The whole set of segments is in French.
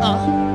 啊。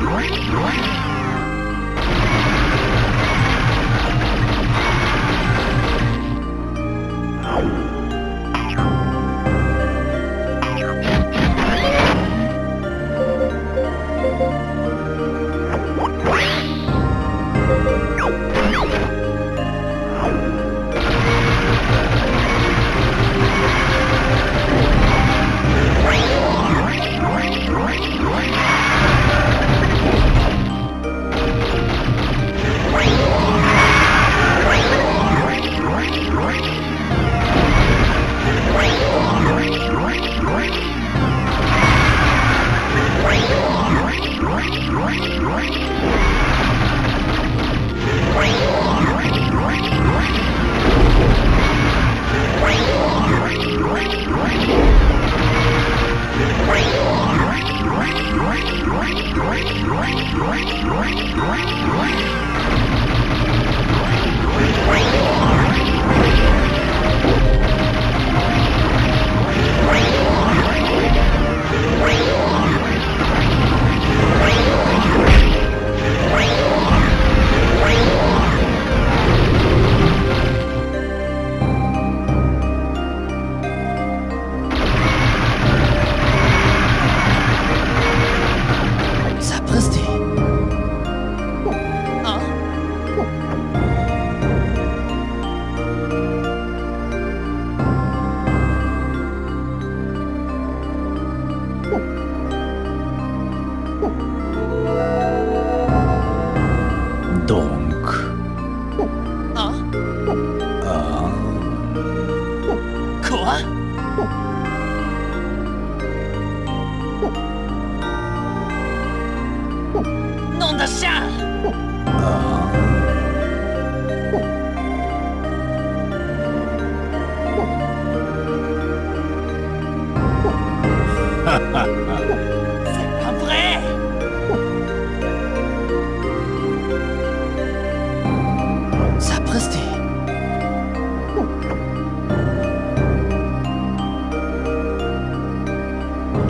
right, right.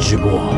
de boa.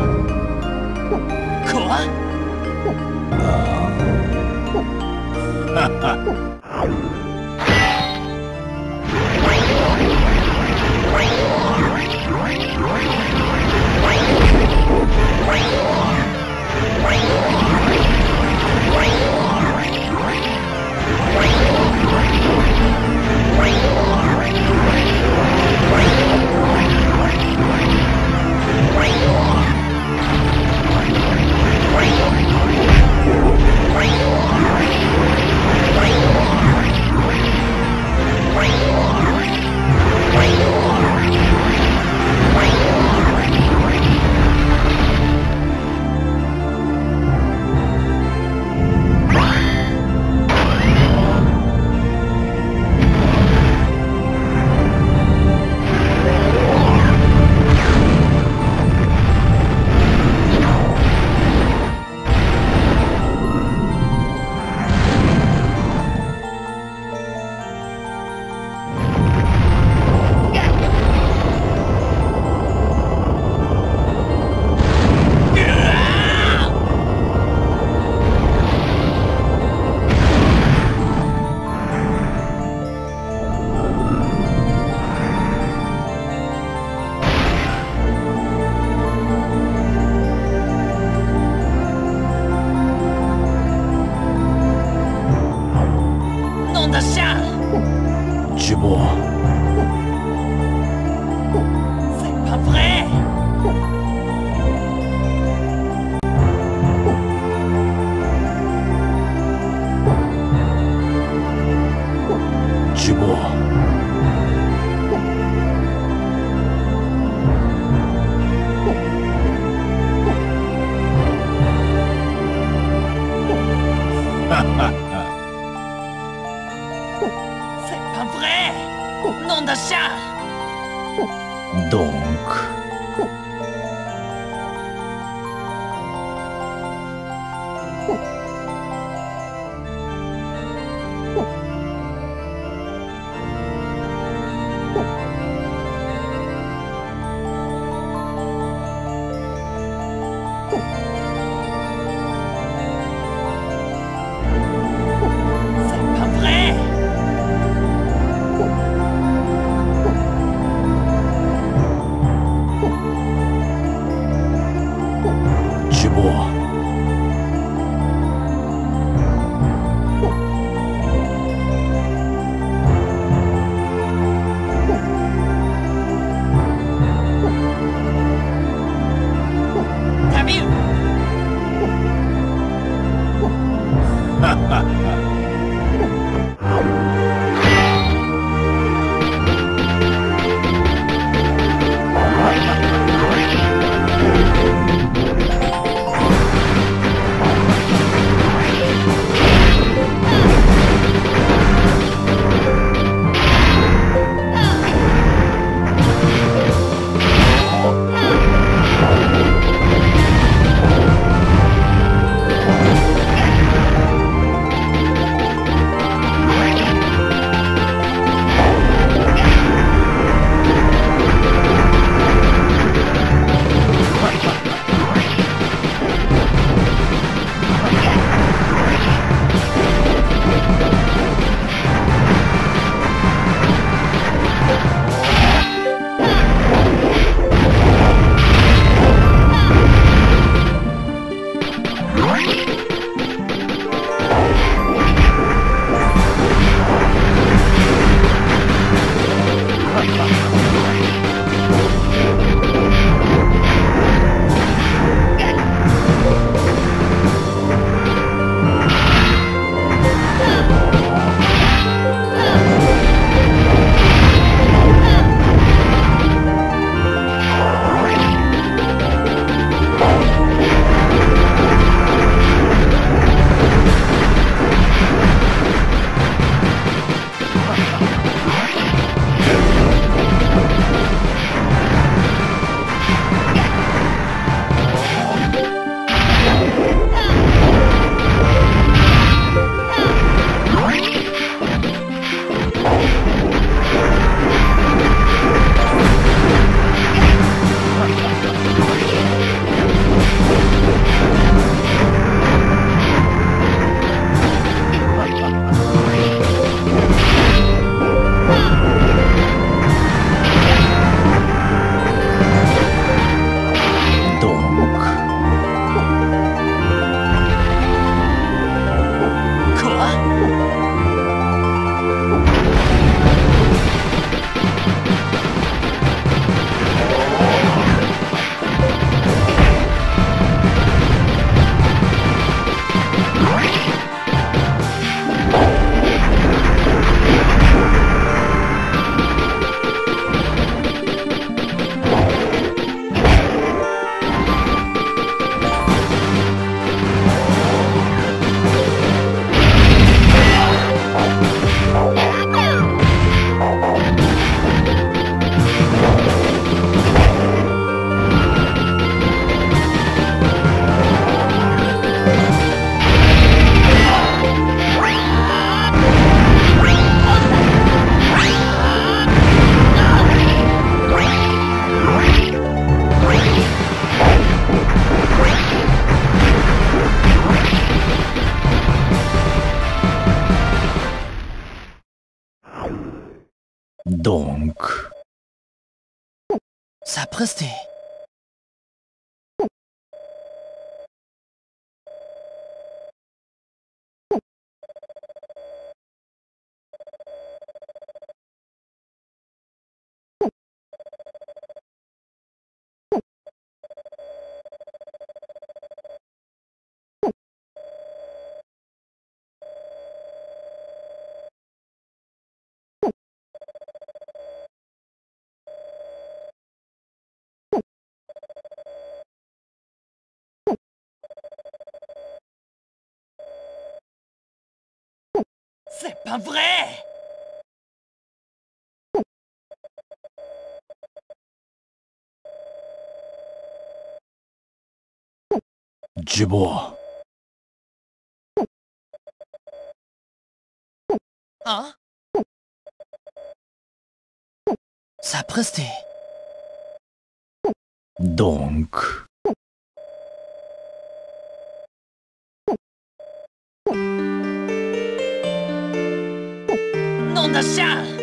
一博 Donc. Sapristi. C'est pas vrai Du bois. Hein? Sapristi. Donc. よ下。